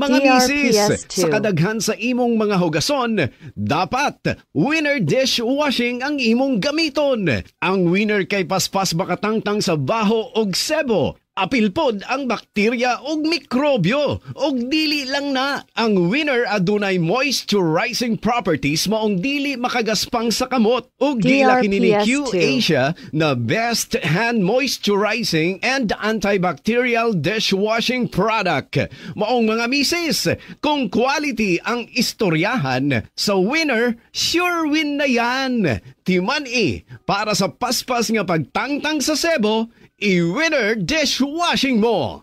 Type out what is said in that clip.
Mga misis, DRPS2. sa kadaghan sa imong mga hugason, dapat winner dishwashing ang imong gamiton. Ang winner kay paspas makatangtang sa baho og sebo. Apil pod ang bakterya ug mikrobyo ug dili lang na ang winner adunay moisturizing properties maong dili makagaspang sa kamot ug gila kini ni Q DRPS2. Asia na best hand moisturizing and antibacterial dishwashing product. Maong mga misis, kung quality ang istoryahan sa winner, sure win na yan. Timan e, para sa paspas nga pagtangtang sa sebo, y Winner Dishwashing bowl.